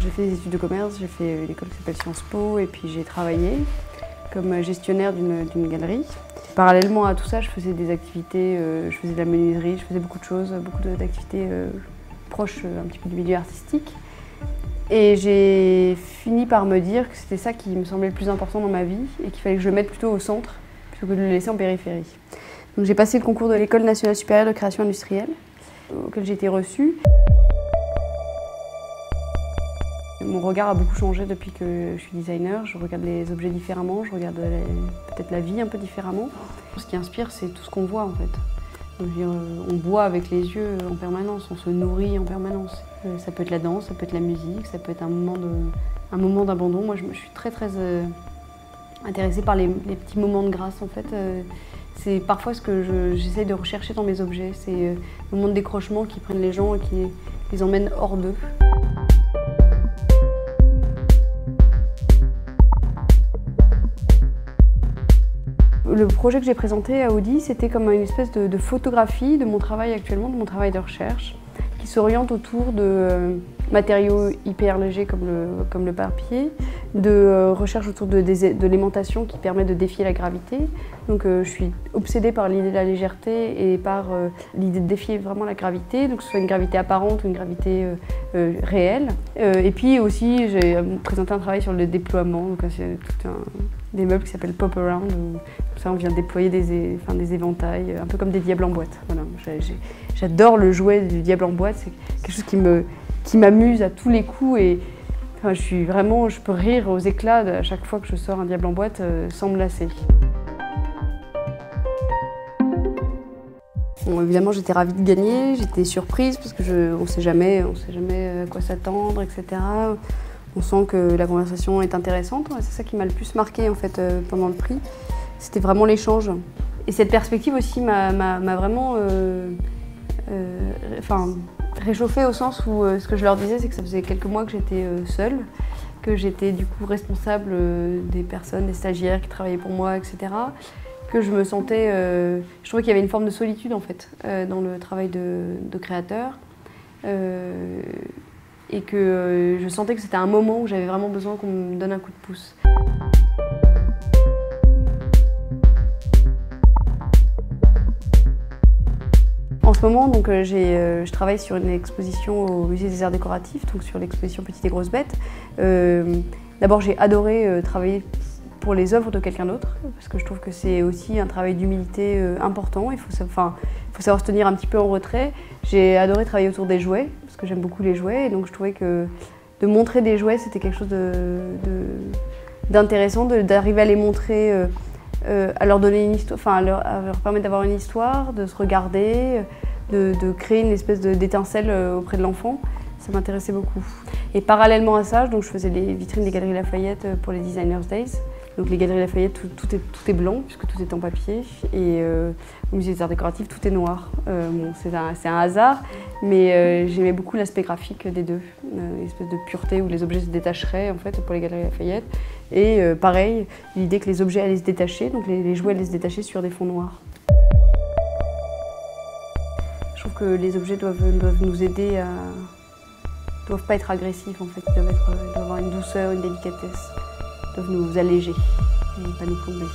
J'ai fait des études de commerce, j'ai fait une école qui s'appelle Sciences Po et puis j'ai travaillé comme gestionnaire d'une galerie. Parallèlement à tout ça, je faisais des activités, euh, je faisais de la menuiserie, je faisais beaucoup de choses, beaucoup d'activités euh, proches euh, un petit peu du milieu artistique. Et j'ai fini par me dire que c'était ça qui me semblait le plus important dans ma vie et qu'il fallait que je le mette plutôt au centre plutôt que de le laisser en périphérie. J'ai passé le concours de l'École nationale supérieure de création industrielle auquel j'ai été reçue. Mon regard a beaucoup changé depuis que je suis designer. Je regarde les objets différemment, je regarde peut-être la vie un peu différemment. Ce qui inspire, c'est tout ce qu'on voit en fait. on boit avec les yeux en permanence, on se nourrit en permanence. Euh, ça peut être la danse, ça peut être la musique, ça peut être un moment d'abandon. Moi, je, suis très très euh, intéressée par les, petits moments de grâce en fait. Euh, c'est parfois ce que j'essaie de rechercher dans mes objets. C'est le moment de décrochement qui prennent les gens et qui les emmènent hors d'eux. Le projet que j'ai présenté à Audi, c'était comme une espèce de, photographie de mon travail actuellement, de mon travail de recherche, qui s'oriente autour de euh, matériaux hyper légers comme le, comme le papier, de euh, recherche autour de, de l'aimantation qui permet de défier la gravité. Donc euh, je suis obsédée par l'idée de la légèreté et par l'idée de défier vraiment la gravité, donc que ce soit une gravité apparente ou une gravité réelle. et puis aussi j'ai présenté un travail sur le déploiement, donc c'est tout un des meubles qui s'appellent Pop Around, où ça, on vient déployer des, des éventails, un peu comme des diables en boîte. Voilà. J'adore le jouet du diable en boîte, c'est quelque chose qui me qui m'amuse à tous les coups et enfin, je suis vraiment, je peux rire aux éclats à chaque fois que je sors un diable en boîte euh, sans me lasser. Évidemment, j'étais ravie de gagner, j'étais surprise parce que je, on sait jamais, on sait jamais à quoi s'attendre, etc on sent que la conversation est intéressante. C'est ça qui m'a le plus marqué en fait euh, pendant le prix. C'était vraiment l'échange. Et cette perspective aussi m'a vraiment euh, euh, enfin, réchauffée au sens où ce que je leur disais, c'est que ça faisait quelques mois que j'étais seule, que j'étais du coup responsable des personnes, des stagiaires qui travaillaient pour moi, etc. Que je me sentais, je trouvais qu'il y avait une forme de solitude en fait dans le travail de, créateur et que euh, je sentais que c'était un moment où j'avais vraiment besoin qu'on me donne un coup de pouce. Ce moment, donc, euh, euh, je travaille sur une exposition au Musée des Arts Décoratifs, donc sur l'exposition Petites et Grosses Bêtes. D'abord, j'ai adoré travailler pour les œuvres de quelqu'un d'autre, parce que je trouve que c'est aussi un travail d'humilité important. Il faut savoir se tenir un petit peu en retrait. J'ai adoré travailler autour des jouets, parce que j'aime beaucoup les jouets, et donc je trouvais que de montrer des jouets, c'était quelque chose d'intéressant, d'arriver à les montrer, euh, euh, à leur donner une histoire, enfin à leur, permettre d'avoir une histoire, de se regarder, de, créer une espèce d'étincelle euh, auprès de l'enfant. Ça m'intéressait beaucoup. Et parallèlement à ça, donc je faisais les vitrines des Galeries Lafayette pour les Designers Days. Donc les Galeries Lafayette, tout, est, tout est, blanc puisque tout est en papier. Et euh, au Musée des Arts Décoratifs, tout est noir. Euh, bon, c'est un, hasard, mais euh, j'aimais beaucoup l'aspect graphique des deux. Une espèce de pureté où les objets se détacheraient en fait pour les Galeries Lafayette. Et pareil, l'idée que les objets allaient se détacher, donc les, jouets allaient se détacher sur des fonds noirs. Je trouve que les objets doivent, doivent nous aider à... doivent pas être agressifs en fait, ils doivent, être, ils doivent avoir une douceur, une délicatesse doivent nous alléger et pas nous plomber.